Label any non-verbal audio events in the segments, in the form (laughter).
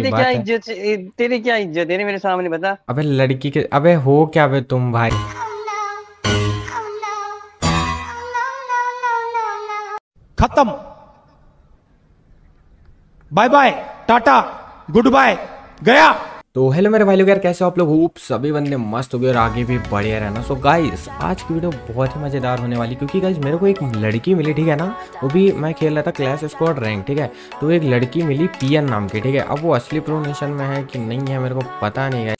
तेरी बात क्या है। इज़्ज़त तेरी क्या इज़्ज़त है? मेरे सामने बता। अबे लड़की के अबे हो क्या बे तुम भाई? खत्म। Bye bye tata good bye गया। तो हेलो मेरे भाई लोग यार कैसे हो आप लोग? होप सभी बंदे मस्त हो गए और आगे भी बढ़िया रहना। सो so गाइस आज की वीडियो बहुत ही मज़ेदार होने वाली क्योंकि गाइस मेरे को एक लड़की मिली ठीक है ना? वो भी मैं खेल रहा था क्लैश स्क्वाड रैंक ठीक है? तो एक लड़की मिली पीएन नाम की ठीक है? अब वो असली प्रोनेशन में है कि नहीं है मेरे को पता नहीं है।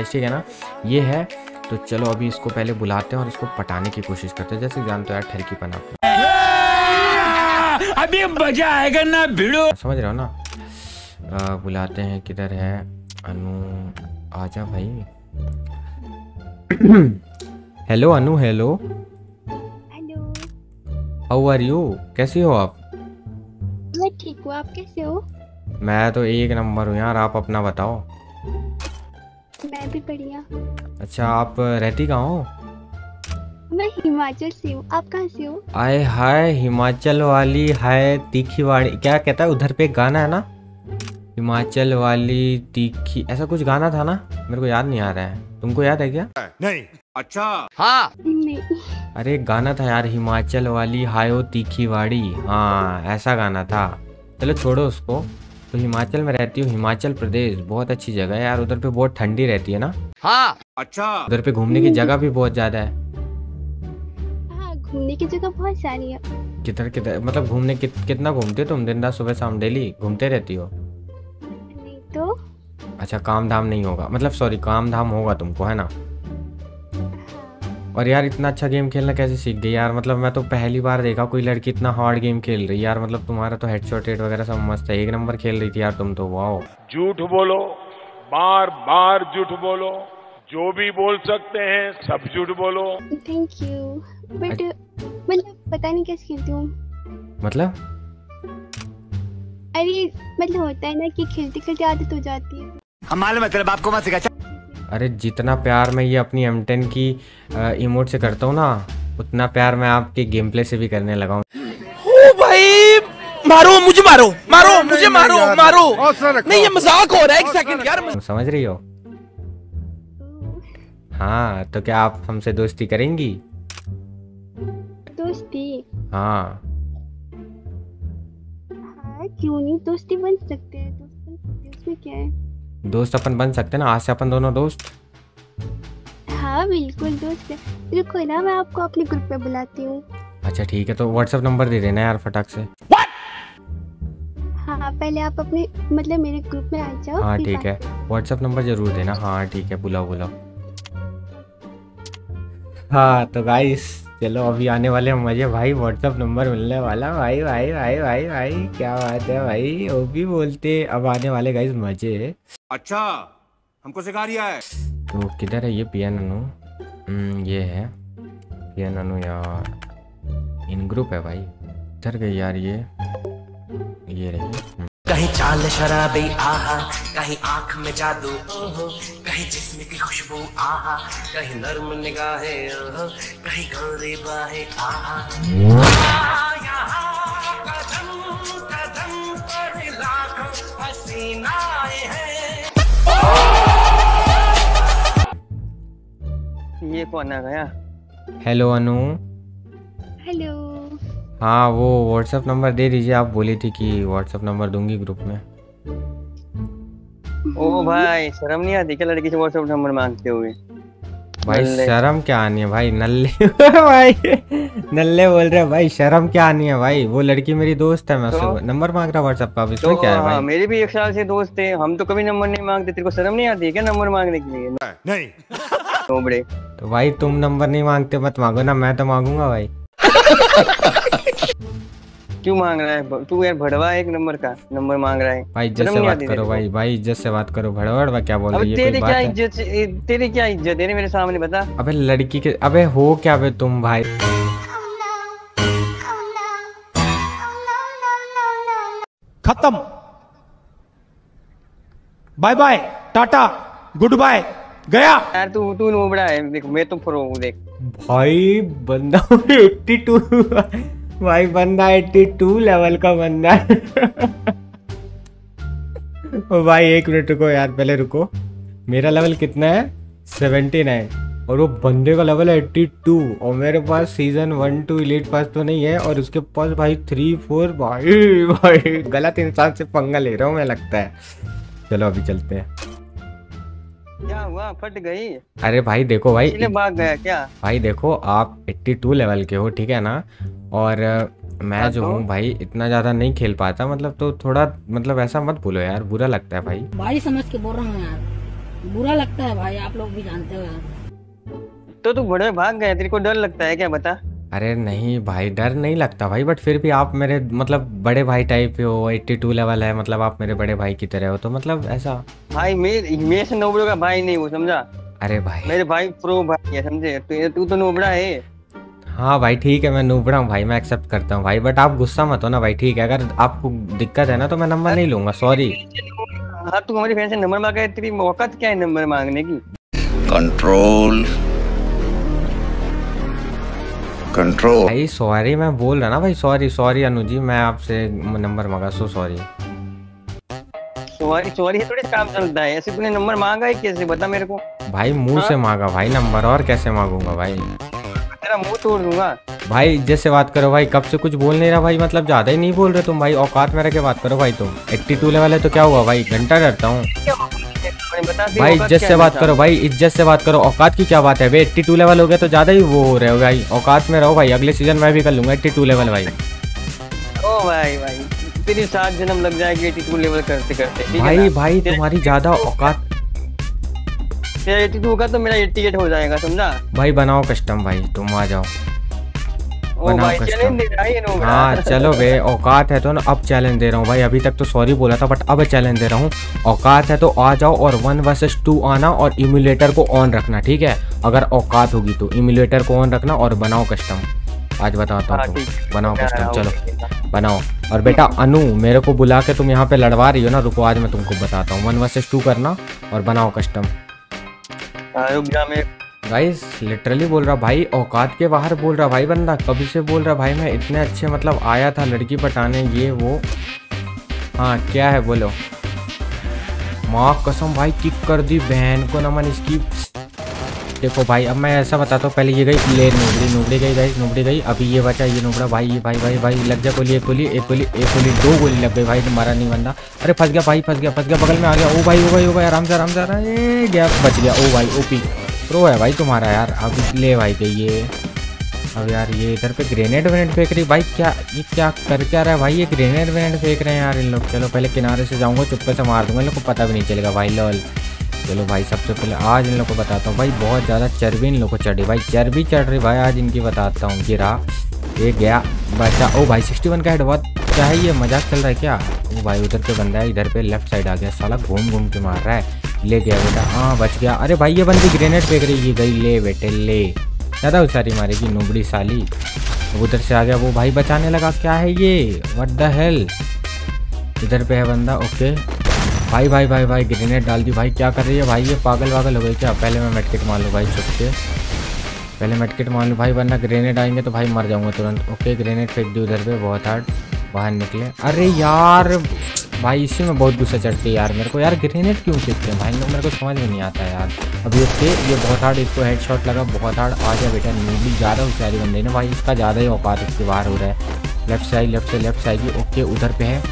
ठीक है ना? ये है तो चलो अभी इसको पहले बुलाते हैं और इसको पटाने की कोशिश करते हैं। जैसे जानते हो यार ठरकी पना अभी मज़ा आएगा ना भिड़ो। समझ रहे हो ना? आ, बुलाते हैं किधर है? अनु आजा भाई। (clears throat) Hello Anu hello hello how are you कैसी हो आप? मैं ठीक हूँ आप कैसे हो? मैं तो एक नंबर हूँ यार आप अपना बताओ। मैं भी बढ़िया। अच्छा आप रहती कहाँ हो? मैं हिमाचल से हूँ आप कहाँ से हो? आए हाय हिमाचल वाली है तीखी वाली क्या कहता है उधर पे गाना है ना? हिमाचल वाली तीखी ऐसा कुछ गाना था ना? मेरे को याद नहीं आ रहा है। तुमको याद है क्या? नहीं। अच्छा। हाँ। नहीं। अरे गाना था यार हिमाचल वाली हायो तीखी वाड़ी। हाँ ऐसा गाना था। चलो छोड़ो उसको। तो हिमाचल में रहती हूँ हिमाचल प्रदेश। बहुत अच्छी जगह है यार उधर पे बहुत ठंडी रहती है ना? हाँ। अच्छा। उधर पे घूमने की जगह भी बहुत ज़्यादा है। हाँ घूमने की जगह बहुत सारी है। किधर किधर मतलब घूमने कि, कितना घूमते हो तुम दिन रात सुबह शाम डेली? घूमते रहती हो? अच्छा काम धाम नहीं होगा। मतलब सॉरी काम धाम होगा तुमको है ना? और यार इतना अच्छा गेम खेलना कैसे सीख गई? यार मतलब मैं तो पहली बार देखा कोई लड़की इतना हार्ड गेम खेल रही। यार मतलब तुम्हारा तो हेडशॉट रेट वगैरह सब मस्त है। एक नंबर खेल रही थी यार तुम तो वाओ झूठ बोलो बार बार झूठ बोलो जो भी बोल सकते हैं सब झूठ बोलो। थैंक यू बट मतलब पता नहीं कैसे खेलती हूँ। मतलब? अरे मतलब होता है ना कि खेलते खेलते आदत हो जाती है। हम मालूम है तेरे बाप को मत सिखा अरे जितना प्यार मैं ये अपनी एम की इमोट से करता हूँ ना उतना प्यार मैं आपके गेम प्ले से भी करने लगा हूँ। भाई मारो मुझे मारो मारो मुझे मारो मारो। नहीं ये मज़ाक हो रहा है एक सेकंड यार समझ रही हो? हाँ तो क्या आप हमसे दोस्ती करेंगी? दोस्ती? हाँ। हाँ क्यों नहीं? दोस्ती बन सकते हैं। दोस्त बन सकते हैं उसमें क्या है? दोस्त अपन बन सकते हैं ना? आज से अपन दोनों दोस्त। हाँ बिल्कुल दोस्त रुको ना मैं आपको अपने ग्रुप में बुलाती हूँ। अच्छा ठीक है तो व्हाट्सएप नंबर दे देना यार फटाक से। हाँ पहले आप अपने मतलब मेरे ग्रुप में आ जाओ हाँ ठीक है। व्हाट्सएप नंबर ज़रूर देना। हाँ ठीक है बुलाओ बुलाओ। हाँ तो गाइस चलो अभी आने वाले हैं मज़े भाई व्हाट्सएप नंबर मिलने वाला। भाई भाई भाई भाई भाई क्या बात है भाई? वो भी बोलते अब आने वाले गाइस मज़े। अच्छा हमको सिखा रिया है। तो किधर है ये पियन हम्म, ये है। पियन अनु यार इन ग्रुप है भाई। इधर गई यार ये। ये रही। कहीं चाल शराबी आहा कहीं आँख में जादू। ओहो कहीं जिस्म की खुशबू आहा। कहीं नर्म निगाहें ओहो कहीं गौरे बाहें आहा। कदम कदम पर लाखों हसीनाएँ हैं ये कौन आ गया हेलो अनु। हेलो हाँ वो व्हाट्सएप नंबर दे दीजिए। आप बोली थी कि व्हाट्सएप नंबर दूँगी ग्रुप में। ओ भाई शर्म नहीं आती क्या लड़की से व्हाट्सएप नंबर मांगते हुए? भाई शर्म क्या आनी है भाई? नल्ले (laughs) भाई नल्ले बोल रहे भाई शर्म क्या आनी है भाई? वो लड़की मेरी दोस्त है मैं तो? उससे नंबर मांग रहा व्हाट्सएप का अब तो क्या है हाँ, भाई? मेरे भी एक साल से दोस्त थे हम तो कभी नंबर नहीं मांगते तेरे को शर्म नहीं आती है क्या नंबर मांगने के लिए? नहीं तो भाई तुम नंबर नहीं मांगते मत मांगो ना मैं तो मांगूँगा भाई। (laughs) क्यों मांग रहा है? तू यार भड़वा एक नंबर का नंबर मांग रहा है। भाई इज़्ज़त से बात करो भाई भाई इज़्ज़त से बात करो भड़वड़ क्या बोल रही है तेरी क्या इज़्ज़त तेरी क्या इज़्ज़त है? मेरे सामने बता। अबे लड़की के अबे हो क्या बे तुम भाई? खत्म। Bye bye tata good bye गया। यार तू तू नोबड़ा है देख मैं तो प्रो हूँ देख। भाई बंदा 82 भाई बंदा 82 लेवल का बंदा है। ओ भाई एक मिनट रुको यार पहले रुको। मेरा लेवल कितना है? सेवेंटी नाइन और वो बंदे का लेवल है एट्टी टू और मेरे पास season one two elite pass तो नहीं है और उसके पास भाई थ्री फोर भाई भाई गलत इंसान से पंगा ले रहा हूँ मैं लगता है। चलो अभी चलते हैं। क्या हुआ? फट गई। अरे भाई देखो भाई भाग गया क्या? भाई देखो आप 82 लेवल के हो ठीक है ना? और मैं हाँ जो तो? हूँ भाई इतना ज़्यादा नहीं खेल पाता मतलब तो थोड़ा मतलब ऐसा मत बोलो यार बुरा लगता है भाई। भाई समझ के बोल रहा हूँ यार। बुरा लगता है भाई आप लोग भी जानते हो यार। तो तू बड़े भाग गया तेरे को डर लगता है क्या बता। अरे नहीं भाई डर नहीं लगता भाई बट फिर भी आप मेरे मतलब बड़े भाई टाइप हो 82 लेवल है मतलब आप मेरे बड़े भाई की तरह हो तो मतलब ऐसा। भाई मेरे मेरे से नोबड़ो का भाई नहीं वो समझा? अरे भाई। मेरे भाई प्रो भाई है समझे? तू तू तो नोबड़ा है। हाँ भाई ठीक है मैं नूबड़ा हूँ भाई मैं एक्सेप्ट करता हूँ भाई बट आप गुस्सा मत हो ना भाई ठीक है अगर आपको दिक्कत है ना तो मैं नंबर नहीं लूँगा सॉरी हाँ तू हमारी फ़ैन से नंबर मांगा है तेरी औकात क्या है नंबर मांगने की? कंट्रोल कंट्रोल भाई सॉरी मैं बोल रहा ना भाई सॉरी सॉरी अनुजी मैं आपसे नंबर मांगा सो सॉरी सॉरी सॉरी थोड़ी काम चलता है ऐसे तूने नंबर मांगा है कैसे बता मेरे को। भाई मुँह से मांगा भाई नंबर और कैसे मांगूँगा भाई? तेरा मुँह तोड़ दूँगा। भाई जैसे बात करो भाई कब से कुछ बोल नहीं रहा भाई मतलब ज़्यादा ही नहीं बोल रहे तुम भाई औकात में रह के बात करो भाई तुम। 82 लेवल है तो क्या हुआ भाई? घंटा डरता हूँ। भाई इज़्ज़त से बात करो भाई इज़्ज़त से बात करो औकात की क्या बात है? भाई 82 लेवल हो गया तो ज़्यादा ही वो हो रहे हो भाई। औकात में रहो भाई अगले सीज़न मैं भी कर लूँगा 82 लेवल भाई। ओ भाई भाई तेरी सात जन्म लग जाएगी एटी टू लेवल करते करते भाई भाई तुम्हारी ज़्यादा औकात तेरा एटी टू होगा तो मेरा एट्टी एट हो जाएगा समझा? भाई बनाओ कस्टम भाई तुम आ जाओ। बनाओ है चलो बे औकात है तो ना अब चैलेंज दे रहा हूँ भाई अभी तक तो सॉरी बोला था बट अब चैलेंज दे रहा हूँ। औकात है तो आ जाओ और वन वर्सेस टू आना और इम्यूलेटर को ऑन रखना ठीक है? अगर औकात होगी तो इम्यूलेटर को ऑन रखना और बनाओ कस्टम आज बताता हाँ, हूँ बनाओ कस्टम चलो। बनाओ। और बेटा अनु मेरे को बुला के तुम यहाँ पे लड़वा रही हो ना रुको आज मैं तुमको बताता हूँ। वन वर्सेस टू करना और बनाओ कस्टम हाँ, में? गाइस लिटरली बोल रहा भाई औकात के बाहर बोल रहा भाई बंदा कभी से बोल रहा भाई मैं इतने अच्छे मतलब आया था लड़की पटाने ये वो. हाँ क्या है बोलो। माँ कसम भाई किक कर दी बहन को नमन इसकी देखो भाई, अब मैं ऐसा बताता हूँ, पहले ये गई, ले नोबड़ी नोबड़ी गई भाई नोबड़ी गई, अभी ये बचा, ये नोबड़ा भाई, ये भाई भाई भाई, लग जा गोली, एक गोली एक गोली एक गोली, दो गोली लग गई भाई तुम्हारा नहीं बंदा। अरे फंस गया भाई, फंस गया फंस गया, बगल में आ गया, ओ भाई ओ भाई ओ भाई, आराम से आराम से से गया बच गया, ओ भाई ओपी प्रो है भाई तुम्हारा यार, अब ले भाई गई ये। अब यार ये इधर पे ग्रेनेड वेनेड फेंक रही, भाई क्या, ये क्या कर क्या रहा है भाई, ये ग्रेनेड वेनेड फेंक रहे हैं यार इन लोग। चलो, पहले किनारे से जाऊँगा चुप्पे से मार दूँगा, इन लोग को पता भी नहीं चलेगा भाई, लॉल। चलो भाई, सबसे पहले आज इन लोग को बताता हूँ। भाई, बहुत ज़्यादा चर्बी इन लोग को चढ़ी। भाई, चर्बी चढ़ रही भाई, आज इनकी बताता हूँ। गिरा ये गया, बचा। ओ भाई, सिक्सटी वन का हेड बहुत क्या है ये मज़ाक चल रहा है क्या? ओ भाई, उधर पे बंदा है, इधर पे लेफ़्ट साइड आ गया, साला घूम घूम के मार रहा है। ले गया बेटा हाँ बच गया। अरे भाई, ये बंदी ग्रेनेड फेंक रही ये गई ले बेटे, ले। ज़्यादा उसारी मारेगी नोबड़ी साली। उधर से आ गया वो भाई, बचाने लगा। क्या है ये? व्हाट द हेल इधर पे है बंदा ओके भाई भाई भाई भाई ग्रेनेड डाल दी। भाई, क्या कर रही है भाई? ये पागल वागल हो गई क्या? पहले मैं मेडकिट मार लूँ भाई, छुप के। पहले मेडकिट मार लूँ भाई, वरना ग्रेनेड आएँगे तो भाई मर जाऊँगा तुरंत। ओके ग्रेनेड फेंक दी उधर पे, बहुत हार्ड बाहर निकले। अरे यार, भाई, इसी में बहुत गुस्सा चढ़ती है यार मेरे को। यार ग्रेनेड क्यों फेंकते हैं भाई? लोग मेरे को समझ में नहीं आता यार। अभी ओके ये बहुत हार्ड इसको हेड शॉट लगा, बहुत हार्ड आ जा बेटा नीली ज़्यादा होशियारी बंदे ना। भाई, इसका ज़्यादा ही औकात इसके बाहर हो रहा है। लेफ़्ट साइड लेफ़्ट से लेफ़्ट साइड ओके उधर पे है।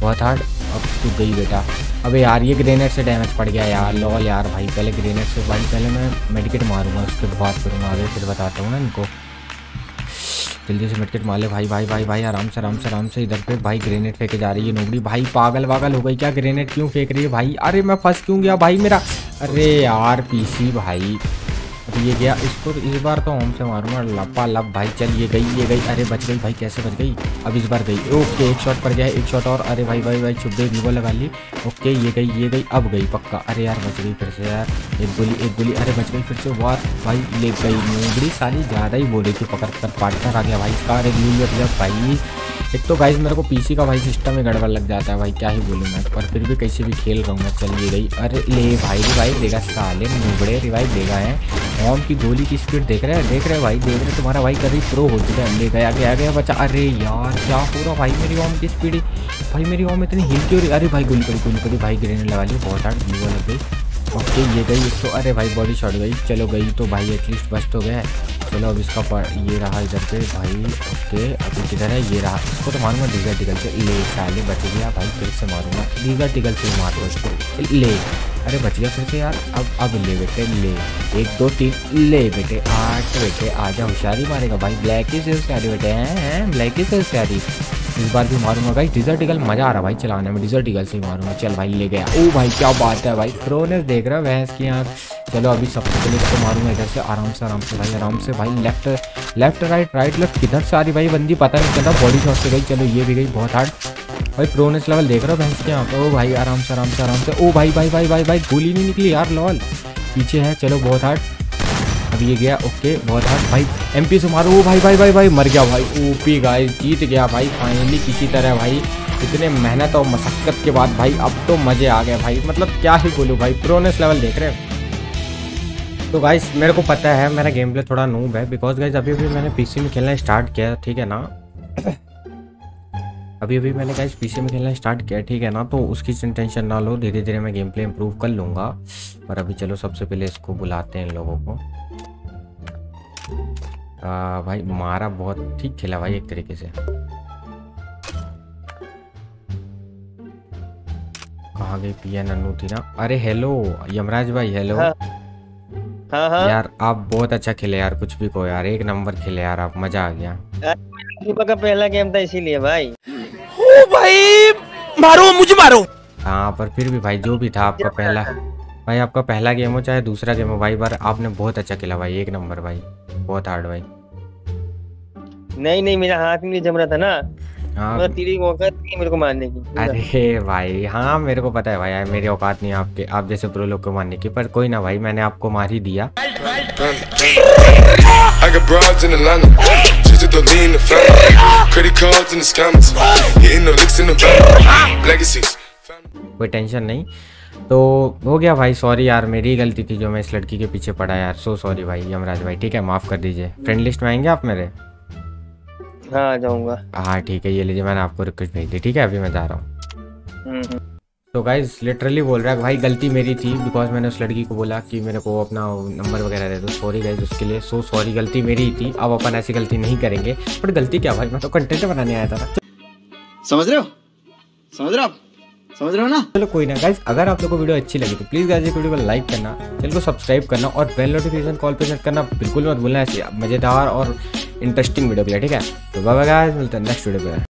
बहुत हार्ड अब तू गई बेटा। अबे यार, ये ग्रेनेड से डैमेज पड़ गया यार। लॉल यार भाई, पहले ग्रेनेड से भाई, पहले मैं मेडिकेट मारूँगा, उसके बाद करूँगा आगे फिर बताता हूँ ना इनको। जल्दी से मेडकेट मार ले। भाई भाई भाई भाई, आराम से आराम से आराम से इधर पे भाई ग्रेनेड फेंके जा रही है नोबड़ी। भाई, पागल वागल हो गई क्या? ग्रेनेड क्यों फेंक रही है भाई? अरे, मैं फंस क्यों गया भाई मेरा? अरे यार, पीसी भाई। ये गया। इसको तो इस बार तो होम से मारूँगा लपा लप भाई चल ये गई ये गई। अरे बच गई भाई, कैसे बच गई? अब इस बार गई। ओके, एक शॉट पड़ गया, एक शॉट और। अरे भाई भाई भाई, छुप गई लगा ली। ओके, ये गई ये गई, अब गई पक्का। अरे यार, बच गई फिर से यार। एक गोली एक गोली। अरे बच गई फिर से। वार भाई, ले गई नूबड़ी सारी ज़्यादा ही बोल थी पकड़ कर पार्टनर आ गया भाई। लग गया भाई। एक तो गाइज़ मेरे को पीसी का भाई सिस्टम में गड़बड़ लग जाता है भाई, क्या ही बोलूँ मैं। पर फिर भी कैसे भी खेल रहा हूँ मैं चल ये गई अरे ले भाई रिवाइव देगा साले नुबड़े रिवाइव देगा है। ओम की गोली की स्पीड देख रहे हैं, देख रहे हैं भाई, देख रहे तुम्हारा भाई कभी प्रो हो चुका है। ले गया गया गया बच्चा अरे यार, क्या हो रहा भाई, मेरी ओम की स्पीड भाई, मेरी ओम इतनी हिल क्यों अरे भाई, गोली करी गोली करी, भाई ग्रेनेड लगा ली बहुत हार्ड ब्लू लग गई। ओके ये गई एक तो अरे भाई बॉडी शॉट गई, चलो गई तो भाई एटलीस्ट बच तो गया। चलो अब इसका पर ये रहा इधर पे, भाई ओके अभी किधर है? ये रहा, इसको तो मारूँगा डीगर टिकल से। ले, साले, बच गया भाई, फिर से मारूँगा। डीगर टिकल से मारूँगा इसको। ले। अरे बच गया फिर से यार। अब अब ले बेटे, ले। एक, दो, तीन। ले बेटे, आठ बेटे आजा होशियारी मारेगा भाई। ब्लैक ही से होशियारी बेटे, हैं ब्लैक ही से होशियारी। इस बार भी मारूँगा भाई। डिजर्ट ईगल मज़ा आ रहा भाई चलाने में। डिजर्ट ईगल से मारूँगा। चल भाई, ले गया। ओ भाई, क्या बात है भाई। प्रोनेस देख रहा भैंस की आँख चलो अभी सबसे पहले इसको मारूँगा इधर से। आराम से आराम से भाई, आराम से भाई। Left left right right left किधर से आ रही भाई बंदी? पता नहीं चल रहा। बॉडी शॉट से गई। चलो ये भी गई। बहुत हार्ड भाई प्रोनेस लेवल देख रहा हो भैंस के यहाँ पे ओ भाई, आराम से आराम से आराम से। ओ भाई भाई भाई भाई भाई, गोली नहीं निकली यार लॉल पीछे है, चलो, बहुत हार्ड अब ये गया ओके बहुत हार्ड भाई एमपी से मारो ओ भाई भाई भाई भाई, मर गया भाई। ओपी गाय जीत गया भाई फाइनली किसी तरह भाई। इतने मेहनत और मशक्क़त के बाद भाई, अब तो मज़े आ गए भाई। मतलब क्या ही बोलूँ भाई प्रोनेस लेवल देख रहे हैं? तो गाइस मेरे को पता है, मेरा गेम प्ले थोड़ा नूब है। बिकॉज़ गाइस अभी अभी मैंने पीसी में खेलना स्टार्ट किया, ठीक है ना? अभी अभी मैंने कहा पीसी में खेलना स्टार्ट किया ठीक है ना? तो उसकी टेंशन ना लो धीरे धीरे मैं गेम प्ले इम्प्रूव कर लूँगा। पर अभी चलो सबसे पहले इसको बुलाते हैं इन लोगों को। आ, भाई मारा बहुत ठीक खेला भाई एक तरीके से। कहाँ गई पिया नन्नू थी ना? अरे हेलो यमराज भाई हेलो हाँ। हाँ हाँ। यार आप बहुत अच्छा खेले यार कुछ भी को यार एक नंबर खेले यार आप मज़ा आ गया। का पहला गेम था इसीलिए भाई। ओ भाई मारो मुझे मारो। हाँ पर फिर भी भाई जो भी था आपका पहला भाई आपका पहला गेम हो चाहे दूसरा गेम हो भाई पर आपने बहुत अच्छा खेला भाई एक नंबर भाई बहुत हार्ड भाई। नहीं नहीं मेरा हाथ नहीं जम रहा था ना। हाँ। मैं तेरी औकात नहीं मेरे को मारने की। अरे भाई हाँ मेरे को पता है भाई मेरी औकात नहीं है आपके आप जैसे प्रो लोग को मारने की पर कोई ना भाई मैंने आपको मार ही दिया। I got broads in Atlanta. Just to lean the family. Credit cards in the scammers. Hitting the licks in the van. Legacies. कोई टेंशन नहीं तो हो गया भाई सॉरी यार मेरी गलती थी जो मैं इस लड़की के पीछे पड़ा यार सो सॉरी भाई यमराज भाई ठीक है माफ़ कर दीजिए फ्रेंड लिस्ट में आएँगे आप मेरे हाँ आ जाऊँगा हाँ ठीक है ये लीजिए मैंने आपको रिक्वेस्ट भेज दी ठीक है अभी मैं जा रहा हूँ हम्म, हम्म। तो गाइज़ लिटरली बोल रहा है भाई गलती मेरी थी बिकॉज़ मैंने उस लड़की को बोला कि मेरे को अपना नंबर वगैरह दे दो। सॉरी गाइज़ उसके लिए सो सॉरी गलती मेरी ही थी। अब अपन ऐसी गलती नहीं करेंगे। बट गलती क्या भाई? मैं तो कंटेंट बनाने आया था समझ रहे हो? समझ रहे हो आप? समझ रहे हो ना? चलो कोई ना गाइज़ अगर आप लोग को वीडियो अच्छी लगी तो प्लीज़ गाइज़ वीडियो को लाइक करना चैनल को सब्सक्राइब करना और बेल नोटिफिकेशन कॉल पे सेट करना बिल्कुल मत भूलना ऐसी मज़ेदार और इंटरेस्टिंग वीडियो के लिए ठीक है? तो बाय बाय गाइज़ मिलते हैं नेक्स्ट वीडियो पे।